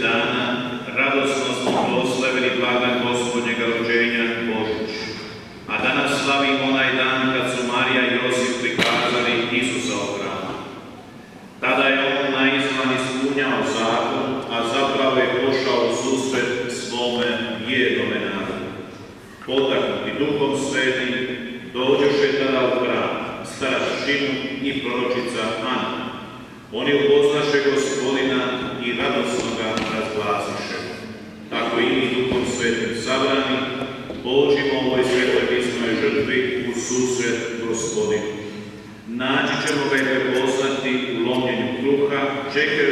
dana radosno smo proslavili blagdan gospodnjega rođenja Božić. A danas slavimo onaj dan kad su Marija i Josip prikazali Isusa u hranu. Tada je on na izvan ispunjao zakon, a zapravo je pošao u susret svome vjernome narodu. Potaknuti duhom svetim, dođeše tada u hram, stara Šimu i proročica Ana. Oni upoznaše gospodina i radosno susret gospodin. Nađi ćemo ga i prepoznati u lomljenju kruha, čekaju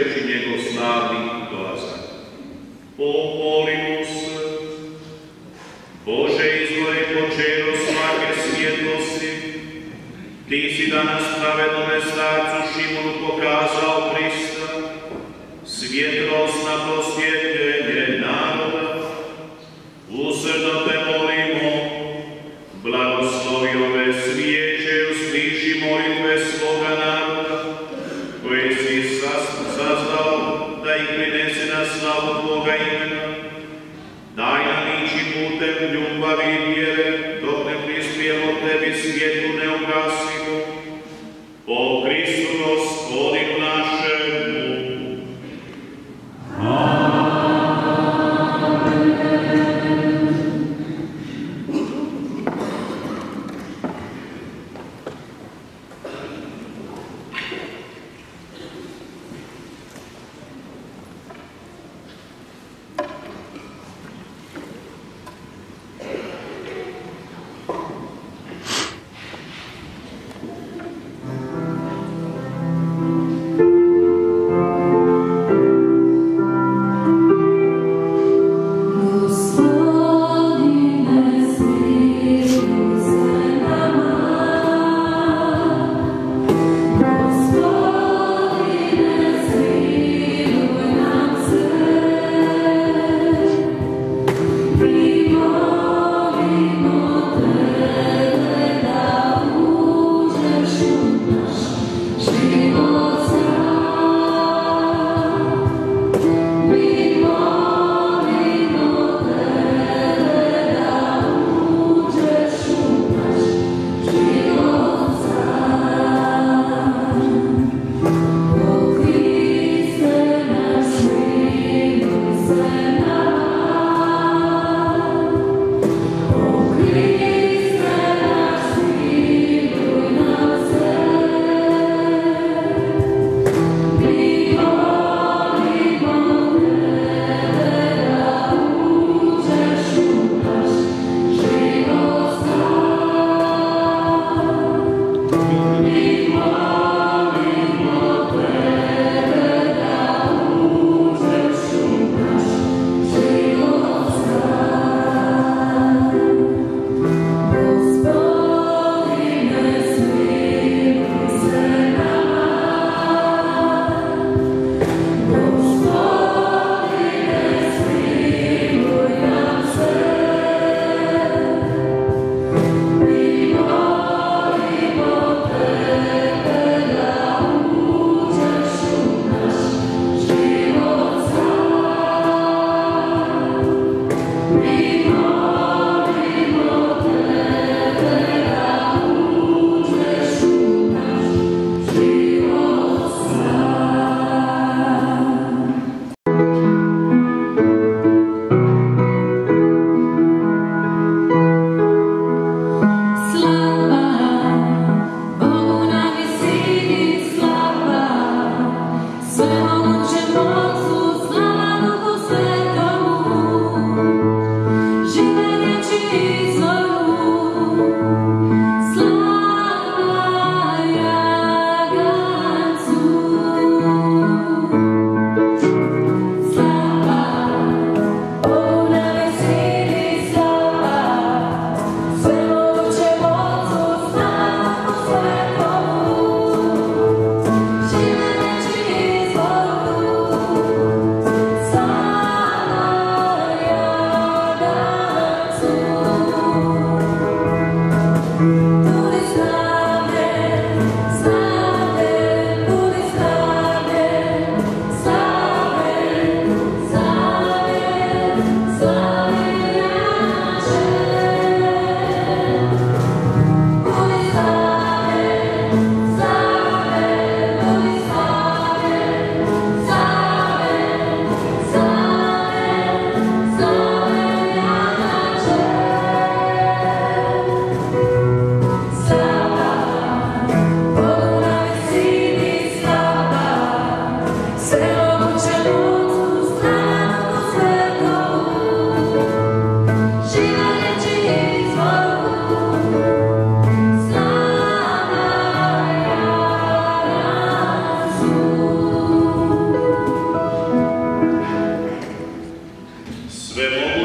Vemos.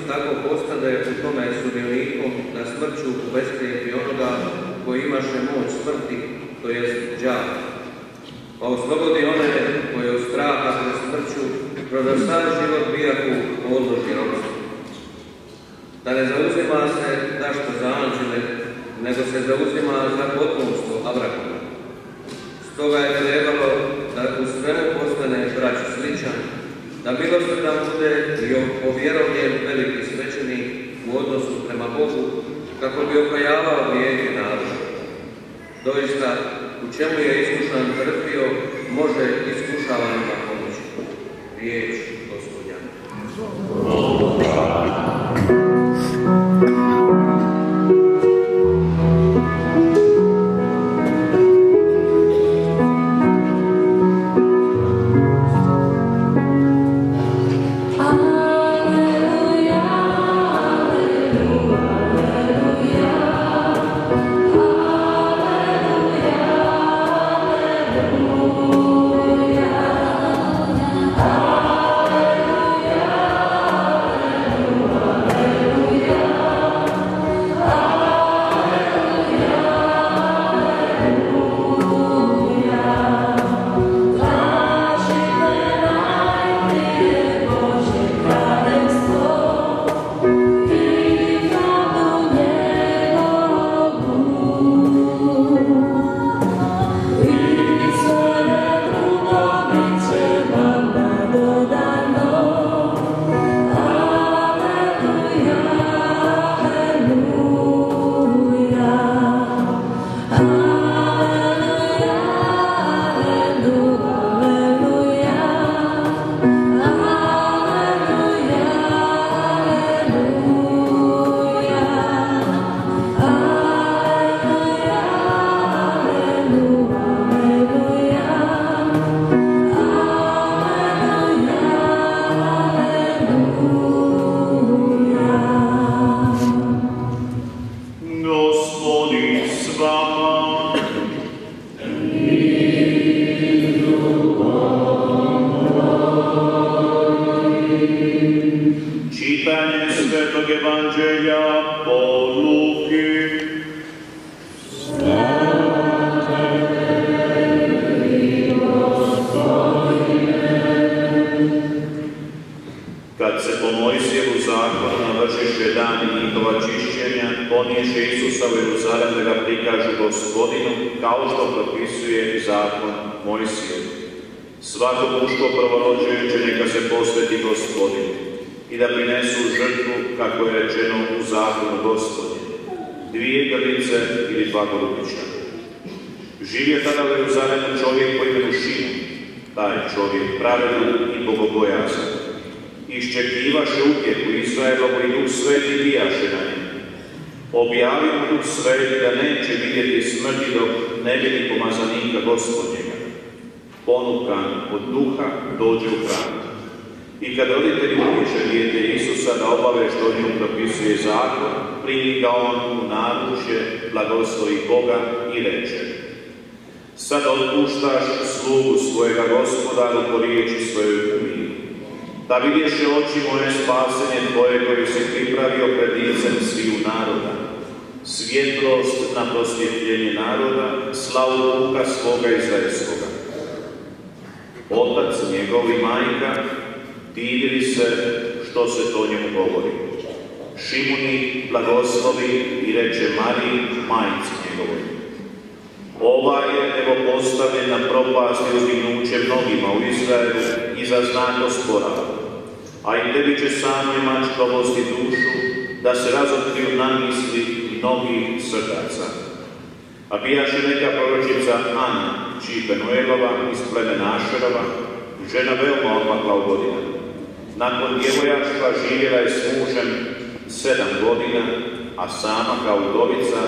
isto tako postade u tome sudionikom da smrću i onoga koji imaše moć smrti, to jest džava. Pa oslobodi one koje od straha pred smrću kroz sam život bijaku odloži robstva. Da ne zauzima se našto za anđele, nego se zauzima za potpunstvo Abrahama. Stoga je trebalo da u svemu postane braću sličan, da milost nam bude i povjerovljen veliki svećeni u odnosu prema Bogu, kako bi okajavao vijek narod. Doista, u čemu je iskušan trpio, može iskušavanima prosvjetljenje naroda, slavu Duha svoga Izraelskoga. Otac njegov i majka divili se što se to njemu govori. Šimuni blagoslovi i reče Mariji, majici njegovoj. Ova je evo postavljen na propast i uzdignuće mnogima u Izraelu i za znak ospora. A i tebi će samo imač probosti dušu, da se razotkriju namisli mnogih srdaca. A bijaše neka proročica Ana, čiji Penuelova iz plemena Ašerova, žena veoma odmakla u godina. Nakon djevojaštva živjela je s mužem sedam godina, a sama kao udovica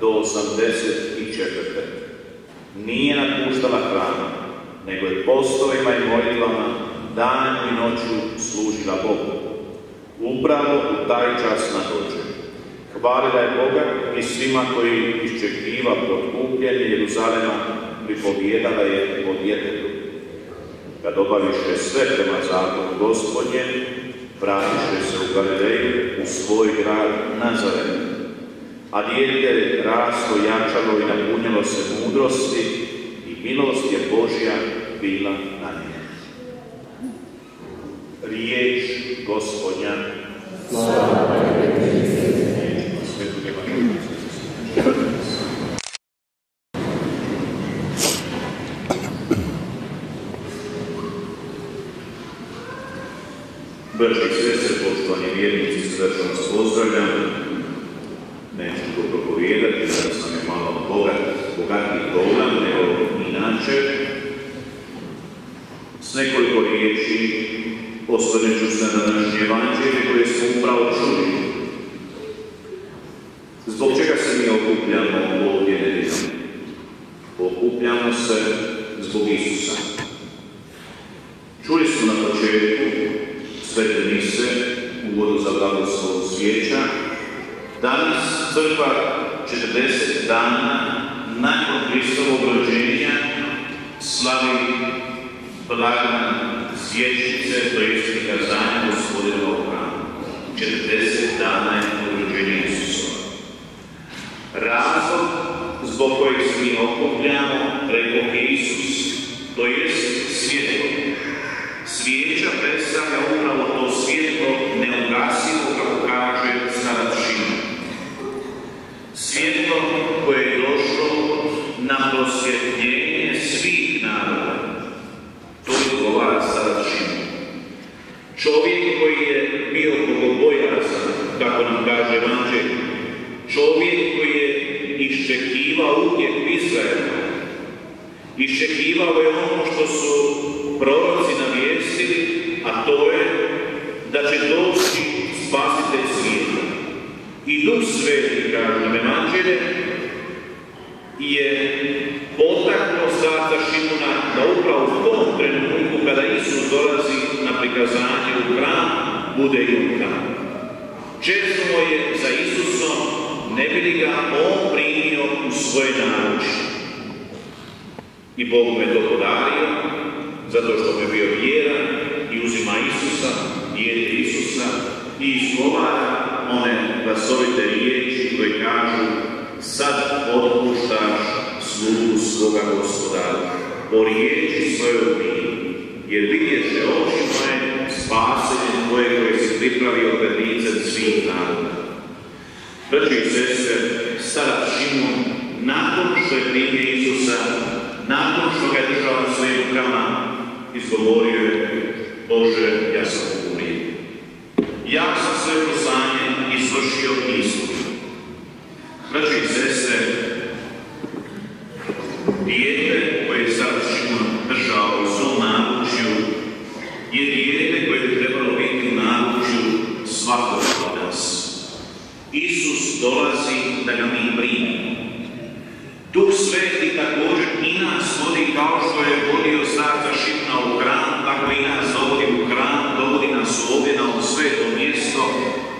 do 84. Nije napuštala hrana, nego je postovima i molitvama danjem i noću služila Bogu. Upravo u taj čas nadođe. Hvalila je Boga i svima koji iščekiva podkupljenje Jeruzalema pripovjedala je o djetetu. Kad obaviše sve prema zakonu gospodnje, vratiše se u Galileju, u svoj grad Nazaret. A dijete rasto, jačalo i napunjalo se mudrosti i milost je Božja bila na njemu. Riječ gospodnja. Braći i sestre, poštovani vjernici, srdačno vas pozdravljam. Neću to propovijedati, danas nam je malo bogat, bogatiji program nego inače. S nekoliko riječi osvrnut ću se na današnje evanđelje koje smo upravo čuli. Zbog čega se mi okupljamo ovdje nedeljom? Okupljamo se zbog Isusa. Čuli smo na početku svete mise, uvodu za blagoslov svijeća. Danas crkva 40 dana nakon Hristovog rođenja slavi blagdan svječnice, to je prikazanje gospodinovog hrama. 40 dana je od rođenja Isusa. Razlog zbog kojeg se mi okupljamo, je Isus, to je svjetlo. Svijeća predstavlja upravo to svjetlo neugasivo, kako kaže starac Šimon. Svjetlo koje je došlo na prosvjetljenje svih naroda. To je govara starac Šimon. Čovjek koji je bio bogobojazan, kako nam kaže Evanđelje, čovjek koji je iščekivao utjeh Izraela, iščekivao je ono što su proroci navijestili, a to je da će doći spasitelj svijeta. I Duh Sveti, kaže nam Evanđelje, je potaknuo starca Šimuna da upravo u tom trenutku kada Isus dolazi na prikazanje u hram, bude i u hramu. Često je za Isusom, ne bi li ga on primio u svoje naručje. I Bog me to podario, zato što me bio vjeran i uzima Isusa, dijete Isusa i izgovara one glasovite riječi koje kažu sad otpuštaš slugu svoga gospodara, po riječi svoje jer vidješe oči moje spasenje tvoje koje si pripravio pred licem svih naroda. Braći i sestre, Šimon, nakon što je primio Isusa, nakon što ga je držao na svojim rukama, izgovorio je, Bože, ja sam umrijen. Ja sam sve poslanje izvršio i ispunio. Braći i sestre, dijete koje je starac Šimon držao u svom naručju je dijete koje bi trebalo biti nas. Isus dolazi da ga mi primimo. Duh Sveti također i nas vodi kao što je vodio starca Šipna u hram, tako i nas dovodi u hram, dovodi nas ovdje na ovo sveto mjesto,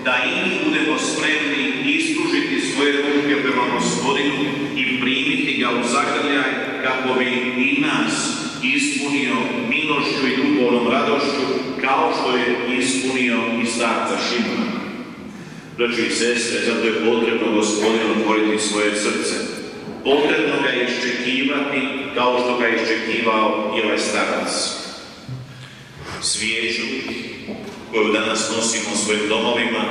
da i mi budemo spremni ispružiti svoje ruke prema gospodinu i primiti ga u zagrljaj kako bi i nas ispunio milošću i duhovnom radošću kao što je ispunio i starca Šimuna. Braći i sestre, zato je potrebno gospodinu otvoriti svoje srce. Potrebno ga iščekivati kao što ga iščekivao i ovaj starac. Svijeću koju danas nosimo u svojim domovima,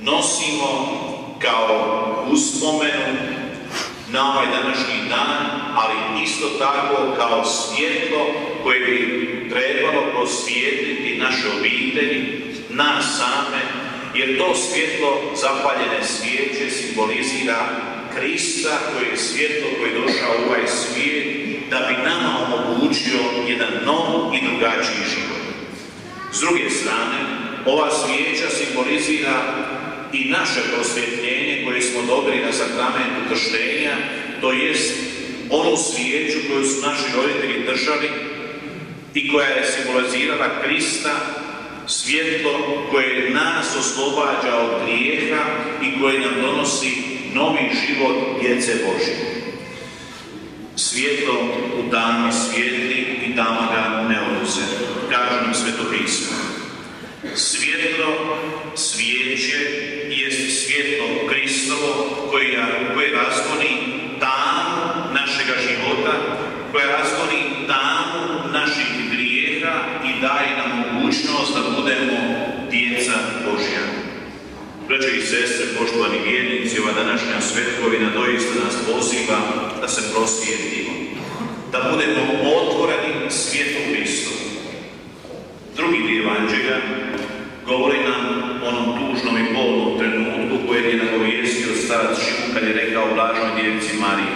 nosimo kao uspomenu na ovaj današnji dan, ali isto tako kao svjetlo koje bi trebalo prosvijetliti naše obitelji, nas same, jer to svjetlo zapaljene svijeće simbolizira Krista koji je svjetlo koji je došao u ovaj svijet da bi nama omogućio jedan nov i drugačiji život. S druge strane, ova svijeća simbolizira i naše prosvjetljenje koje smo dobili na sakramentu krštenja, to jest onu svijeću koju su naši roditelji držali i koja je simbolizirala Krista, svjetlo koje nas oslobađa od grijeha i koje nam donosi novi život djece Božje. Svjetlo u danu svijetli i tamo ga ne oduse, kaže nam sveto pismo. Svjetlo, svijeće, jest svjetlo Kristovo koje, koje razgoni tamu našega života, koje razgoni tamu naših grijeha i daje nam mogućnost da budemo djeca Božja. Braće i sestre, poštovani vjernici, ova današnja svetkovina doista nas poziva da se prosvijetimo, da budemo otvoreni svijetu Hristu. Drugi dio Evanđelja govori nam o onom tužnom i bolnom trenutku kojeg je nagovijestio starac Šimun kad je rekao lažnoj djevici Mariji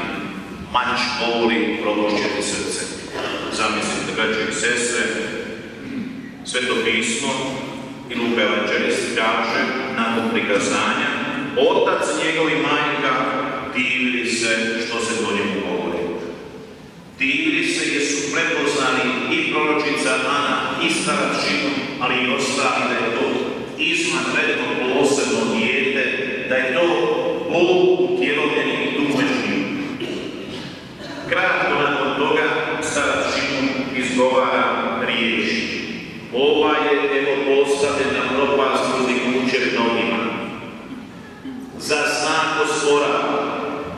Mač boli, probošćete srce. Zamislite, braće i sestre, sveto pismo i Luka Evanđelist kaže nakon prikazanja otac njegovi majka divili se što se do njemu govori. Divili se jer su prepoznali i proročica Ana i starac Šimun, ali i ostali da je to posebno dijete, da je to Bog utjelovljeni duhovni. Kratko nakon toga starac Šimun izgovara riječi. Ova je evo postavljena propast uzdignuće mnogima. Za znak ospora,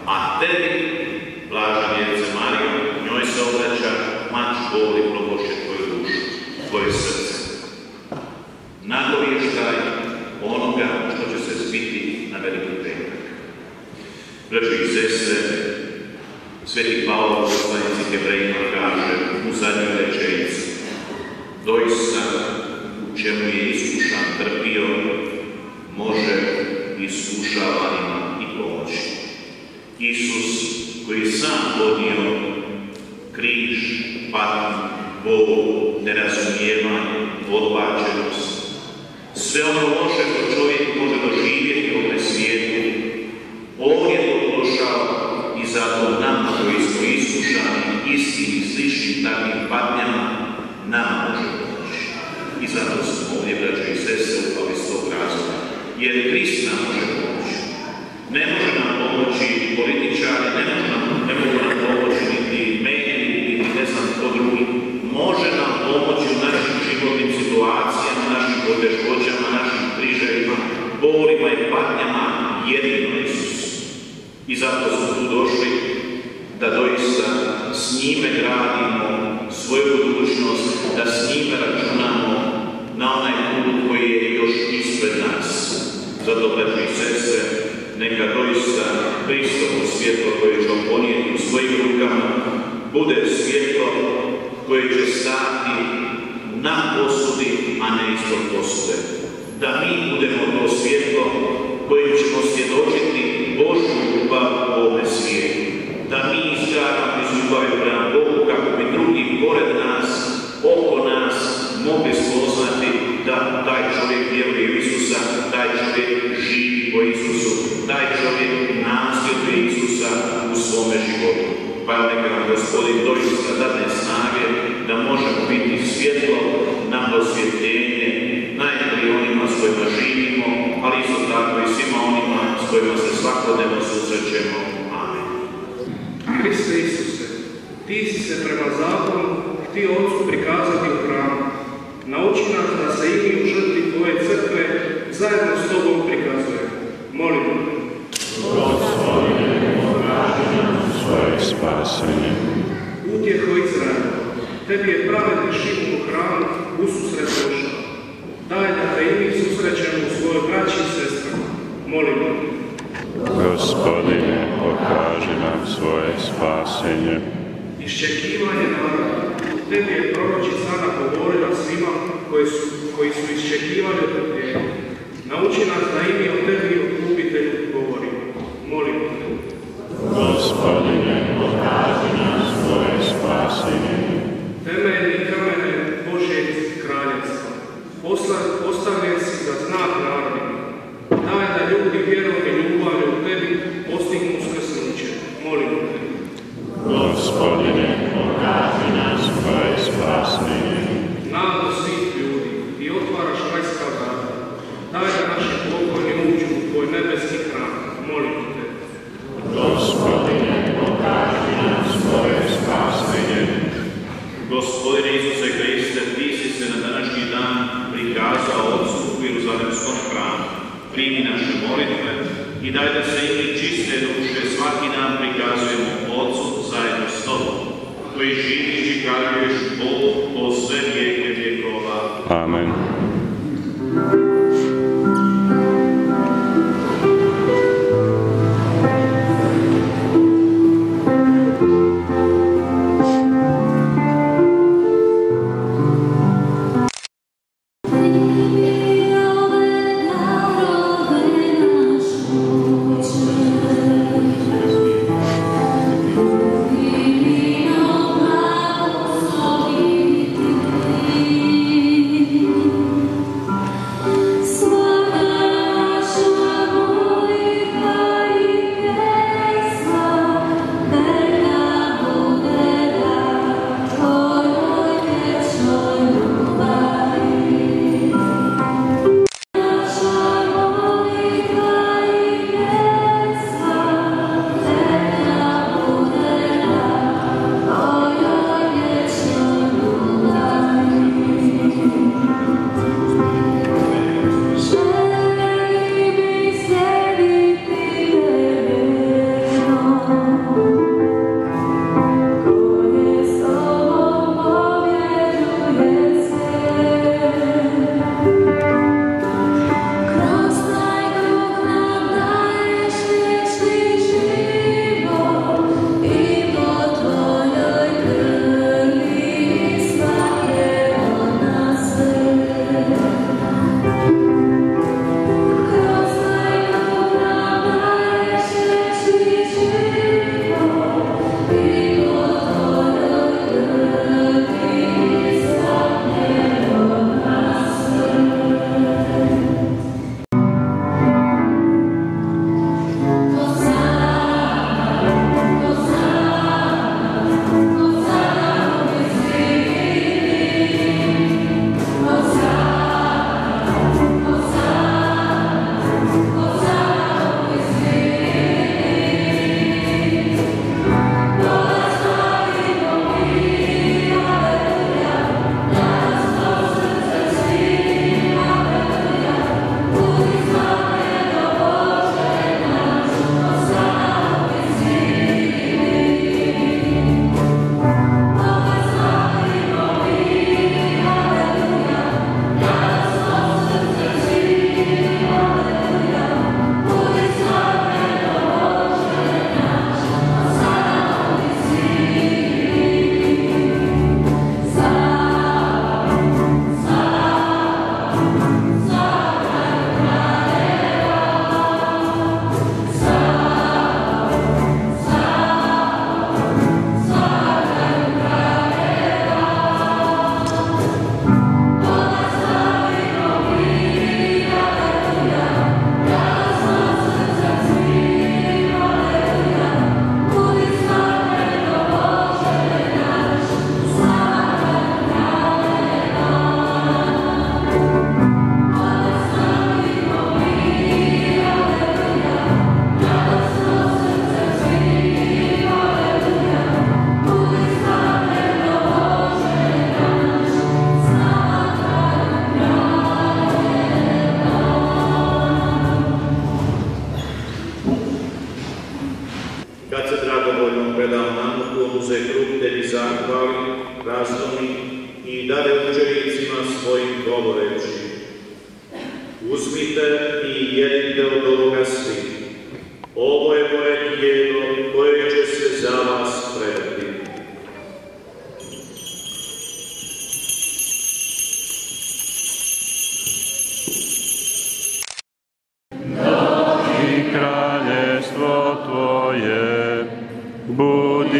a tebi, blaža djece Marija, njoj se obraća mač boli probošće tvoju dušu, tvoje srce. Nagovještaj onoga što će se zbiti na veliki petak. Braći i Sveti Pavlo u poslanici Hebrejima kaže u zadnjoj rečenici doista u čemu je iskušan trpio, može iskušavanima i pomoći. Isus koji sam podnio križ, patnju, bol, nerazumijevanje, odbačenost, sve ono loše što čovjek osvjetljenje najprije onima s kojima živimo, ali isto tako i svima onima s kojima se svakodnevno susrećemo. Amen. Hriste Isuse, ti si se prema zakonu htio Otcu prikazati u hranu. Nauči nas da se i u žrtvi Tvoje crkve zajedno s Tobom prikazujemo. Molimo. Gospodine, potraži nam svoje spasenje. Utjeho Izraela, tebi je pravedni šim u hranu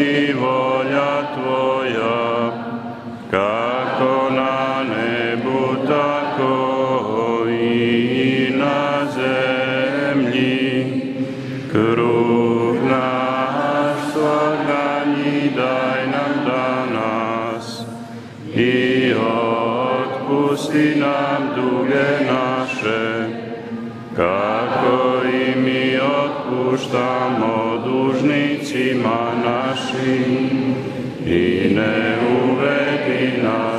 budi volja Tvoja, kako na nebu, tako i na zemlji. Kruh naš svadanji daj nam danas i otpusti nam duge naše, kako i mi otpuštamo dužni He i neuvedí nás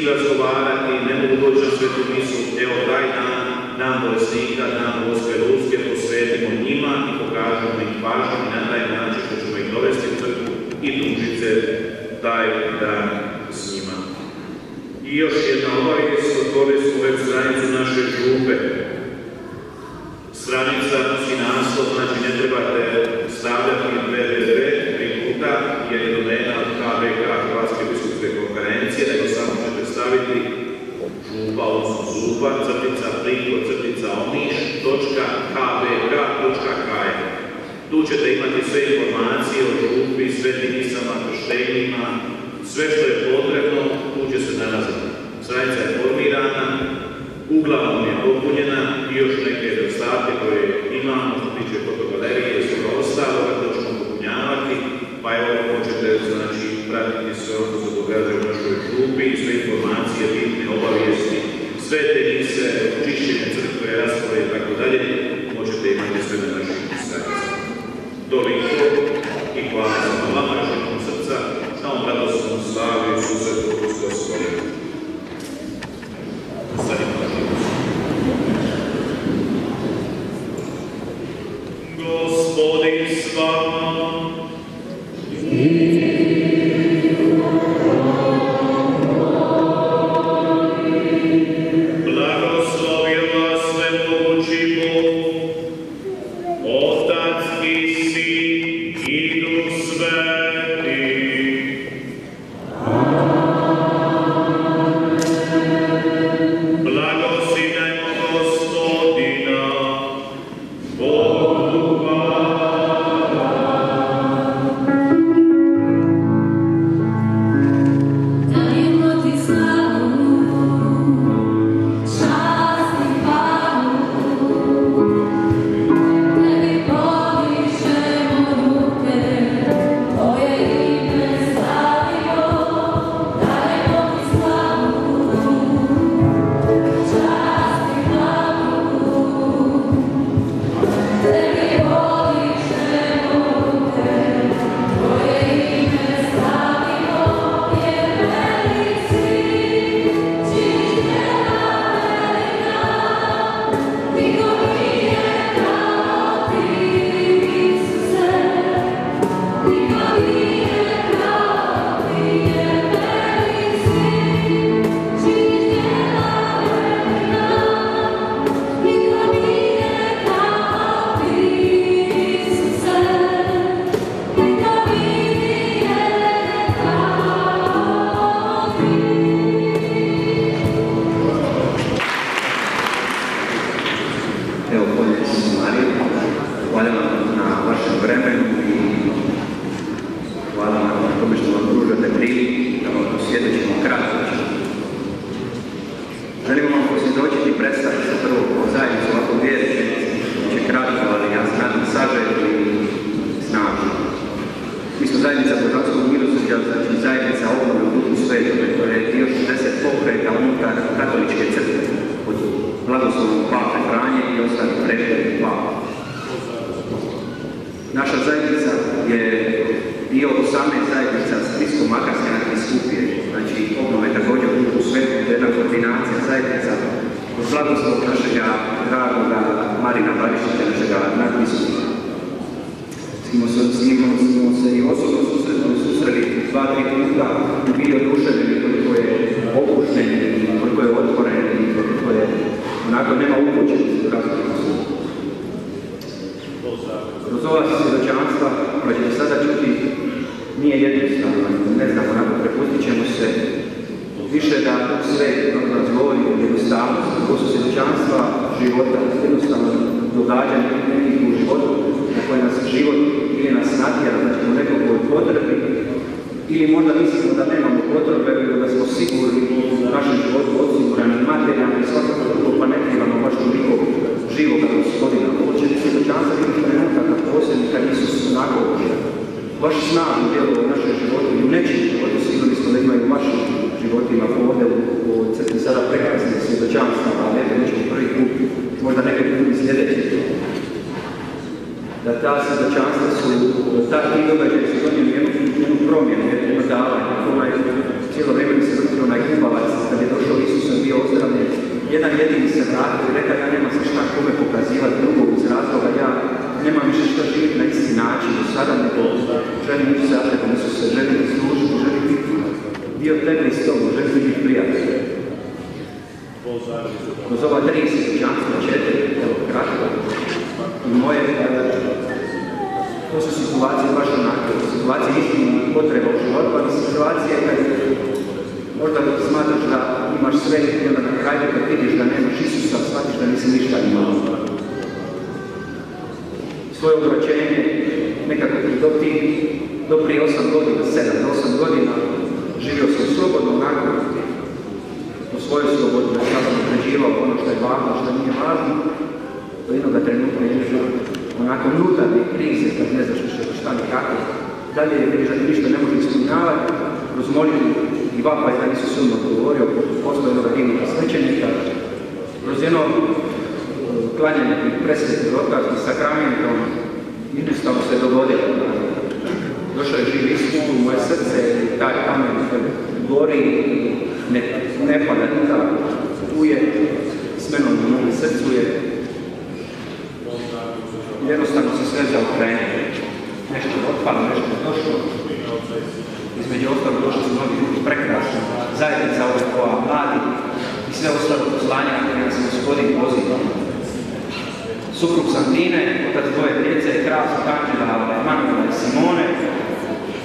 i razgovarati, ne mogu doći na svetu misu, evo daj nam, nam bolestnika, nam Gospe Ruske, posvetimo njima i pokažemo ih pažnju i na taj način da ćemo ih dovesti u crkvu i družiti taj dan s njima. I još jedna obavijest, otvore su web stranicu naše župe. Stranica i naslov, znači ne trebate stavljati www, puta, jer je domena od KBK staviti župa, odnosno zuba, crtica priko, crtica omiš, točka kvk. Tu ćete imati sve informacije o župi, svetim misama, krštenjima, sve što je potrebno, tu će se nalaziti. Stranica je formirana, uglavnom je popunjena i još neke nedostatke koje imamo ono što tiče fotogalerije su ostalo, ostalo, ćemo popunjavati, pa evo možete znači pratiti sve ovo prikupi sve informacije, bitne obavijesti, sve tenise, čišćenje crkve, rasprave i tako dalje, Marina Barišića, našega nadbiskupa. S njim smo, s njim smo se i osobno susreli dva, tri puta i bili oduševljeni y limón u svojoj slobodi, da sam određivao ono što je važno, što nije važno, do jednoga trenutka jedne onako unutarnje krize, kad ne znaš više šta ni kako, dalje je vidiš ništa ne može ispunjavati, kroz molitvu i vapaj da Isus odmah govorio, postoje jednoga divnog svećenika, kroz jedno uh, klanjanje presveti otkaz i sakramentom, jednostavno se dogodilo. Došao je živ Isus u moje srce taj kamen gori ne, ne nikako. Tu je s menom u mome srcu je jednostavno se sve zaokrenuo. Nešto je otpalo, nešto je došlo. Između ostalog došli su mnogi ljudi prekrasni. Zajednica ove koja mladi i sve ostalo poslanja koje nas gospodin poziva. Sukrug Santine, otac dvoje djece, krasnog Anđela, Emanuela i Simone,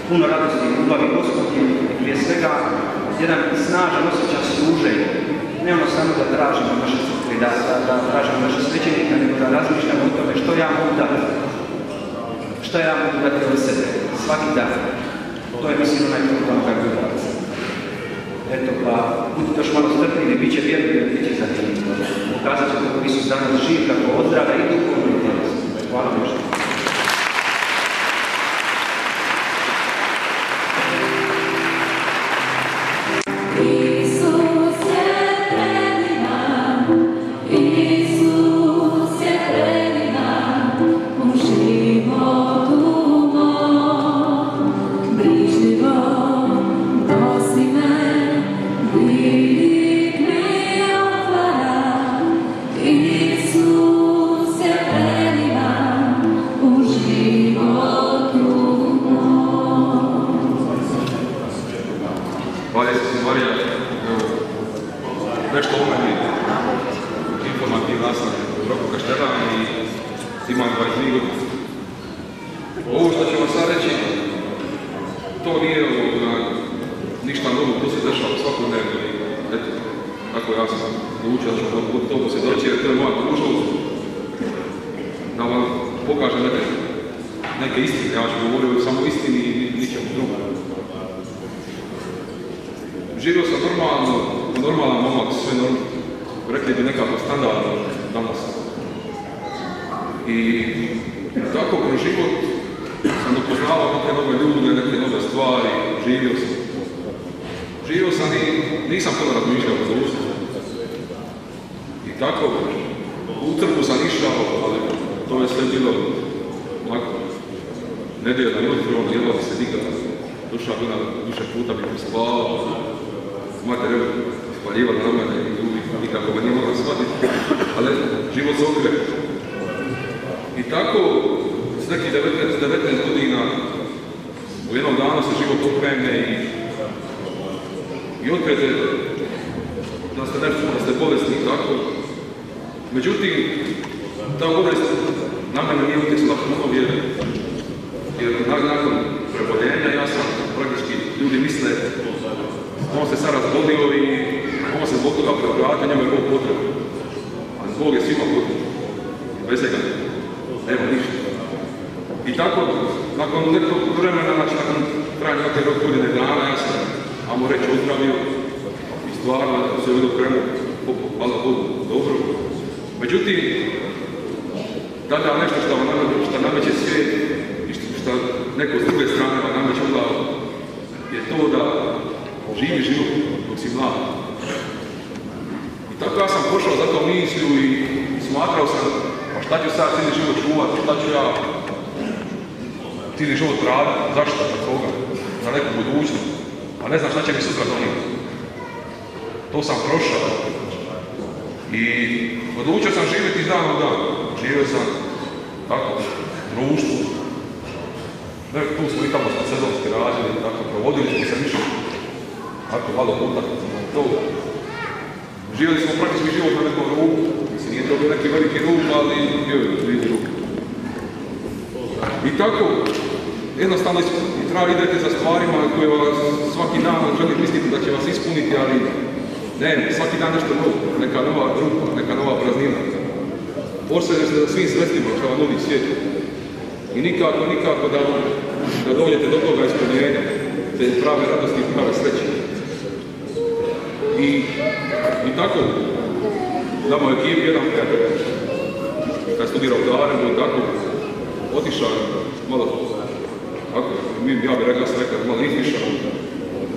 puno radosti i ljubavi gospodin, prije svega jedan snažan osjećaj služenja. Ne ono samo da tražimo naše crkve, da, da, da tražimo naše svećenika, nego da razmišljamo o tome što ja mogu dati. Što ja mogu dati od sebe, svaki dan. To je mislim onaj put onoga gledalac. Eto pa, budite još malo strpljivi, bit će vjerujte, bit će zanimljivo. Pokazat će kako Isus danas živ, kako ozdrave i duhovno i. Hvala vam nešto o meni, informativna sam Roko Kaštela i imam 23 godine. Ovo što ću vam sad reći, to nije ovoga, ništa novo, to se dešava svakodnevno i eto, tako ja sam naučio da ću vam to posvjedočiti, jer to je moja dužnost da vam pokažem neke, neke istine, ja ću govoriti samo istini i ničemu drugom. Živio sam normalno, normalan momak, sve normalno, rekli bi nekako standardno danas. I tako kroz život sam do upoznavao neke nove ljude, neke nove stvari, živio sam. Živio sam i nisam puno razmišljao o budućnosti. I tako, u crkvu sam išao, ali to je sve bilo onako, nedjelja jutro, jelo bi se nikada. Došao bi na više puta bi mi spavao, mater evo, spaljivala na mene i ljudi nikako me nije mogla shvatiti, ali život se okreće. I tako, s nekih 19, 19 godina, u jednom okrene i, i otkrete da ste nešto, da ste bolesni i tako. Međutim, ta bolest na mene nije utjecala puno jer, jer na- nakon preboljenja ja sam praktički, ljudi misle, on se sad razbolio i on se zbog toga preobratio, njemu je Bog potreban. Ali Bog je svima potreban. Bez njega nema ništa. I tako, nakon nekog vremena, znači nakon trajanja te rok godine dana, ja sam, ajmo reći, ozdravio i stvarno se je krenuo, hvala Bogu, dobro. Međutim, tada nešto što vam što nameće svijet i što, što neko s druge strane vam nameće glavu, je to da živi život dok si mlad. I tako ja sam pošao za to mislju i smatrao sam, pa šta ću sad cijeli život čuvat, šta ću ja cijeli život raditi, zašto, za koga, za neku budućnost, a ne znam šta će mi sutra donijeti. To sam prošao. I odlučio sam živjeti iz dana u dan. Živio sam tako, društvu. Ne, tu smo i tamo smo sezonski radili, tako, provodili smo se više. Tako, malo puta, to. Živjeli smo praktički život na nekom ruku. Mislim, nije to bio neki veliki ruk, ali bio je ruku. I tako, jednostavno i treba idete za stvarima koje vas svaki dan želi misliti da će vas ispuniti, ali ne, svaki dan nešto novo, neka nova rupa, neka nova praznina. Postavljate se za svim sredstvima što vam svijet. I nikako, nikako da, da dođete do toga ispunjenja, te prave radosti i prave sreće. I, i tako, nama je ekipi jedan prijatelj, kad studirao u Zagrebu i tako, otišao malo, ako, mi, ja bih rekao sam nekad malo izmišljao,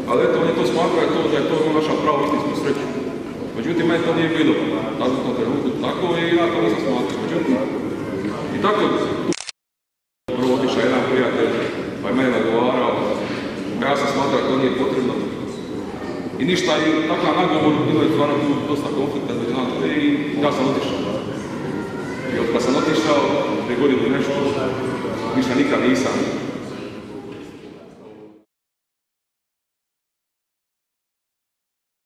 ali eto, on je to smatrao je to, da je to naša prava istinsku sreću. Međutim, meni to nije bilo, tada u tom trenutku tako i ja to nisam smatrao. Međutim, i tako, prvo otišao jedan prijatelj, pa je mene nagovarao, ja sam smatrao da to nije potrebno. I ništa, i takav nagovor, bilo je stvarno dosta konflikta dvoje i ja sam otišao. I od kad sam otišao, prije godinu nešto, više nikad nisam